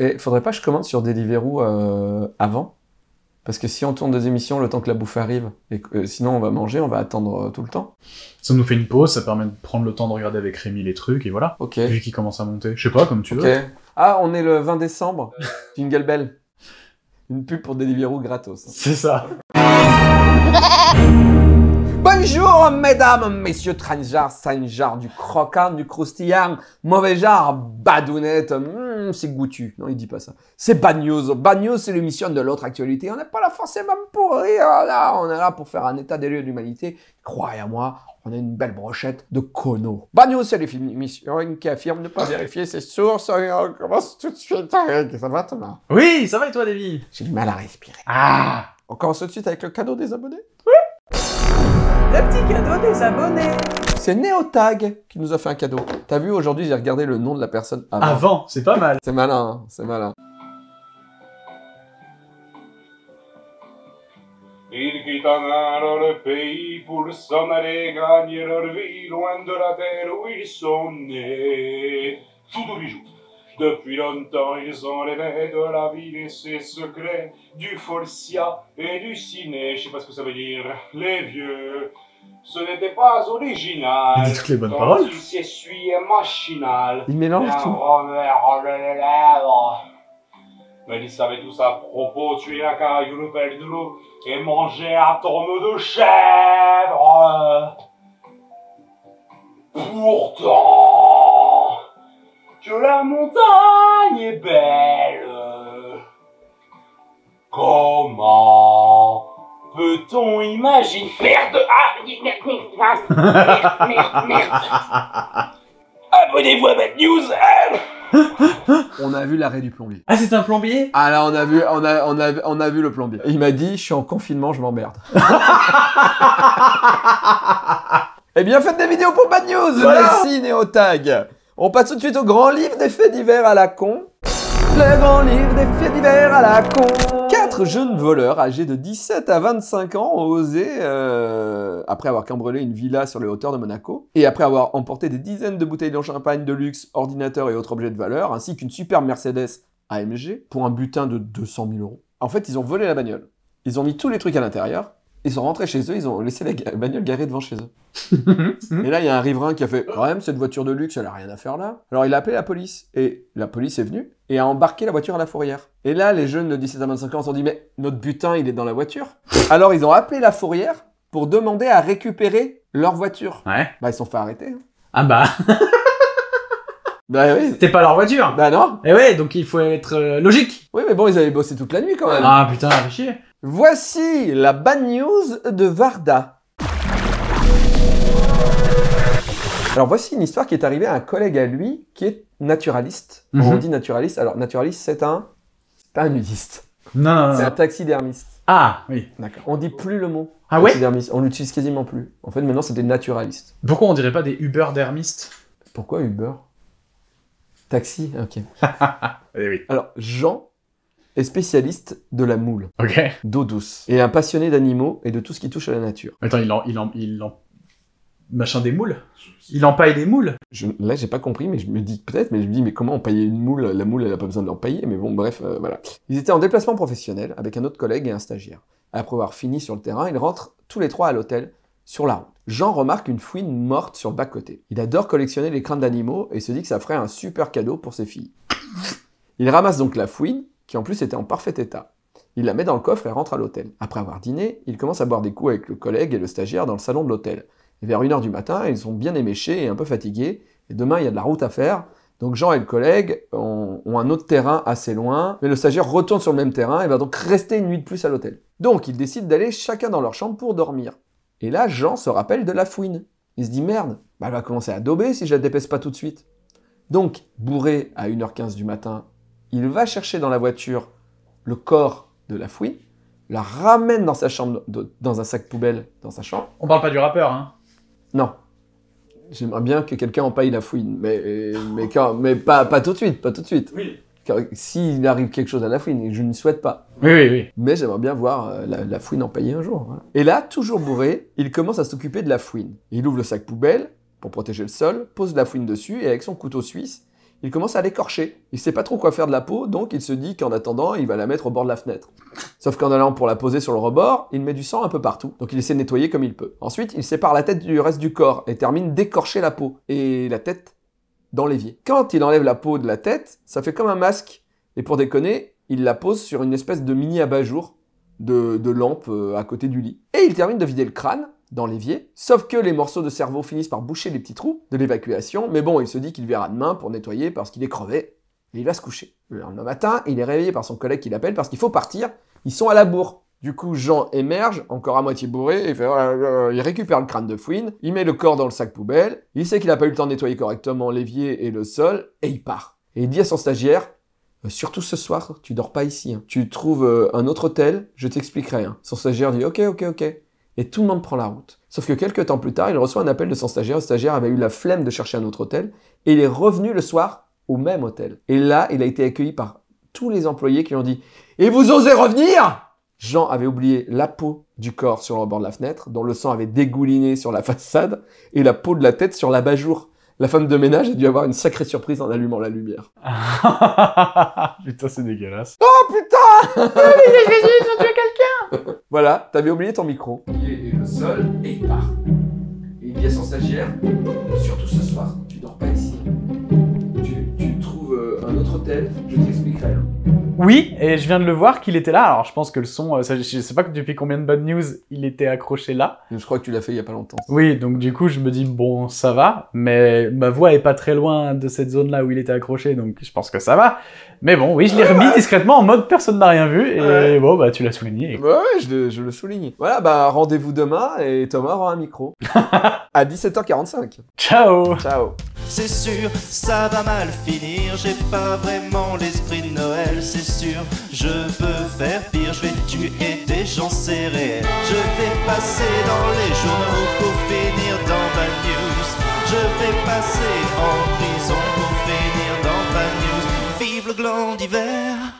Et faudrait pas que je commande sur Deliveroo euh, avant? Parce que si on tourne des émissions le temps que la bouffe arrive, et que, euh, sinon on va manger, on va attendre euh, tout le temps. Ça nous fait une pause, ça permet de prendre le temps de regarder avec Rémi les trucs, et voilà. Ok. Vu qu'il commence à monter. Je sais pas, comme tu veux. Ah, on est le 20 décembre. Jingle Bell. Une pub pour Deliveroo gratos. C'est ça. Bonjour, mesdames, messieurs, transgenres, singenres, du croquant, du croustillant, mauvais genre, badounette, c'est goûtu. Non, il dit pas ça. C'est Bad News. Bad News, c'est l'émission de l'autre actualité. On n'est pas là forcément pour rire, là. On est là pour faire un état des lieux de l'humanité. Croyez-moi, on a une belle brochette de cono. Bad News, c'est l'émission qui affirme ne pas vérifier ses sources. On commence tout de suite avec... Ça va, Thomas? Oui, ça va et toi, Davy? J'ai du mal à respirer. Ah On commence tout de suite avec le cadeau des abonnés? Le petit cadeau des abonnés C'est Neotag qui nous a fait un cadeau. T'as vu, aujourd'hui, j'ai regardé le nom de la personne avant. Avant, c'est pas mal. C'est malin, hein, c'est malin. Ils quittent alors le pays pour s'en aller gagner leur vie loin de la terre où ils sont nés. Tout bijou. Depuis longtemps, ils ont rêvé de la ville et ses secrets, du Forcia et du ciné. Je sais pas ce que ça veut dire. Les vieux. Ce n'était pas original. Il dit toutes les bonnes paroles. Il s'essuyait machinal. Il mélange tout. Mais ils savaient tous à propos tuer la caillou perdreau et manger un tourne de chèvre. Pourtant, que la montagne est belle. Comment peut-on imaginer? Merde Ah Merde, merde, merde, merde Abonnez-vous à Bad News On a vu l'arrêt du plombier. Ah, c'est un plombier? Ah là, on a vu, on a, on a, on a vu le plombier. Il m'a dit, je suis en confinement, je m'emmerde. eh bien, faites des vidéos pour Bad News Voilà. Merci, Neotag On passe tout de suite au grand livre des faits divers à la con. Le grand livre des faits divers à la con. Quatre jeunes voleurs âgés de 17 à 25 ans ont osé, euh, après avoir cambrelé une villa sur les hauteurs de Monaco, et après avoir emporté des dizaines de bouteilles de champagne de luxe, ordinateurs et autres objets de valeur, ainsi qu'une superbe Mercedes AMG, pour un butin de 200 000 euros. En fait, ils ont volé la bagnole. Ils ont mis tous les trucs à l'intérieur, ils sont rentrés chez eux, ils ont laissé la bagnole garée devant chez eux. Et là, il y a un riverain qui a fait quand même cette voiture de luxe, elle a rien à faire là. Alors il a appelé la police et la police est venue et a embarqué la voiture à la fourrière. Et là, les jeunes de 17 à 25 ans se sont dit mais notre butin, il est dans la voiture. Alors ils ont appelé la fourrière pour demander à récupérer leur voiture. Ouais. Bah ils se sont fait arrêter. hein. Ah bah, Bah oui. c'était pas leur voiture. Bah non. Eh ouais, donc il faut être euh, logique. Oui mais bon, ils avaient bossé toute la nuit quand même. Ah putain, chier. Voici la bad news de Varda. Alors voici une histoire qui est arrivée à un collègue à lui qui est naturaliste. Mhm. On dit naturaliste. Alors naturaliste, c'est un, c'est pas un nudiste, Non, non, non. c'est un taxidermiste. Ah, oui. D'accord. On dit plus le mot Ah ouais? taxidermiste. On l'utilise quasiment plus. En fait, maintenant, c'est des naturalistes. Pourquoi on dirait pas des Uber dermistes Pourquoi Uber? Taxi? Ok. Eh oui. Alors Jean est spécialiste de la moule, Ok. d'eau douce, et un passionné d'animaux et de tout ce qui touche à la nature. Attends, il en, il en, il en... Machin des moules? Il empaille des moules? Je, là, j'ai pas compris, mais je me dis peut-être, mais je me dis, mais comment empailler une moule? La moule, elle a pas besoin de l'empailler, mais bon, bref, euh, voilà. Ils étaient en déplacement professionnel avec un autre collègue et un stagiaire. Après avoir fini sur le terrain, ils rentrent tous les trois à l'hôtel, sur la route. Jean remarque une fouine morte sur le bas-côté. Il adore collectionner les crânes d'animaux et se dit que ça ferait un super cadeau pour ses filles. Il ramasse donc la fouine, qui en plus était en parfait état. Il la met dans le coffre et rentre à l'hôtel. Après avoir dîné, il commence à boire des coups avec le collègue et le stagiaire dans le salon de l'hôtel. Vers 1h du matin, ils sont bien éméchés et un peu fatigués. Demain, il y a de la route à faire. Donc Jean et le collègue ont, un autre terrain assez loin, mais le stagiaire retourne sur le même terrain et va donc rester une nuit de plus à l'hôtel. Donc ils décident d'aller chacun dans leur chambre pour dormir. Et là, Jean se rappelle de la fouine. Il se dit merde, bah, elle va commencer à dober si je la dépèce pas tout de suite. Donc, bourré à 1h15 du matin, il va chercher dans la voiture le corps de la fouine, la ramène dans sa chambre, dans un sac poubelle dans sa chambre. On parle pas du rappeur, hein Non. J'aimerais bien que quelqu'un empaille la fouine, mais, mais, quand- mais pas, pas tout de suite, pas tout de suite. Oui. S'il arrive quelque chose à la fouine, je ne souhaite pas, Oui, oui, oui. mais j'aimerais bien voir euh, la, la fouine empaillée un jour. voilà. Et là, toujours bourré, il commence à s'occuper de la fouine. Il ouvre le sac poubelle pour protéger le sol, pose la fouine dessus, et avec son couteau suisse, il commence à l'écorcher. Il sait pas trop quoi faire de la peau, donc il se dit qu'en attendant, il va la mettre au bord de la fenêtre. Sauf qu'en allant pour la poser sur le rebord, il met du sang un peu partout, donc il essaie de nettoyer comme il peut. Ensuite, il sépare la tête du reste du corps et termine d'écorcher la peau, et la tête dans l'évier. Quand il enlève la peau de la tête, ça fait comme un masque, et pour déconner, il la pose sur une espèce de mini abat-jour de, lampe euh, à côté du lit. Et il termine de vider le crâne dans l'évier, sauf que les morceaux de cerveau finissent par boucher les petits trous de l'évacuation, mais bon, il se dit qu'il verra demain pour nettoyer parce qu'il est crevé, et il va se coucher. Le lendemain matin, il est réveillé par son collègue qui l'appelle parce qu'il faut partir, ils sont à la bourre. Du coup, Jean émerge, encore à moitié bourré, et euh, il récupère le crâne de Fouine, il met le corps dans le sac poubelle, il sait qu'il n'a pas eu le temps de nettoyer correctement l'évier et le sol, et il part. Et il dit à son stagiaire, euh, surtout ce soir, tu dors pas ici. hein. Tu trouves euh, un autre hôtel, je t'expliquerai. hein. Son stagiaire dit ok, ok, ok. Et tout le monde prend la route. Sauf que quelques temps plus tard, il reçoit un appel de son stagiaire. Le stagiaire avait eu la flemme de chercher un autre hôtel. Et il est revenu le soir au même hôtel. Et là, il a été accueilli par tous les employés qui lui ont dit Et vous osez revenir? Jean avait oublié la peau du corps sur le bord de la fenêtre, dont le sang avait dégouliné sur la façade, et la peau de la tête sur l'abat-jour. La femme de ménage a dû avoir une sacrée surprise en allumant la lumière. Putain, c'est dégueulasse. Oh putain Voilà, t'avais oublié ton micro. Il est le sol et il part. Il dit à son stagiaire, surtout ce soir, tu dors pas ici. Tu, tu trouves euh, un autre hôtel, je t'expliquerai. Oui, et je viens de le voir qu'il était là. Alors, je pense que le son, euh, ça, je sais pas depuis combien de bad news il était accroché là. Je crois que tu l'as fait il y a pas longtemps. Oui, donc du coup, je me dis, bon, ça va, mais ma voix est pas très loin de cette zone-là où il était accroché, donc je pense que ça va. Mais bon, oui, je l'ai remis discrètement en mode personne n'a rien vu, et Ouais. bon, bah, tu l'as souligné. Ouais, ouais, je, le- je le souligne. Voilà, bah rendez-vous demain et Thomas aura un micro. à 17h45. Ciao Ciao. C'est sûr, ça va mal finir. J'ai pas vraiment l'esprit de Noël, c'est sûr. Je peux faire pire, je vais tuer des gens, c'est. Je vais passer dans les journaux pour finir dans Bad News. Je vais passer en prison pour finir dans Bad News. Vive le gland d'hiver.